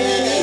yeah.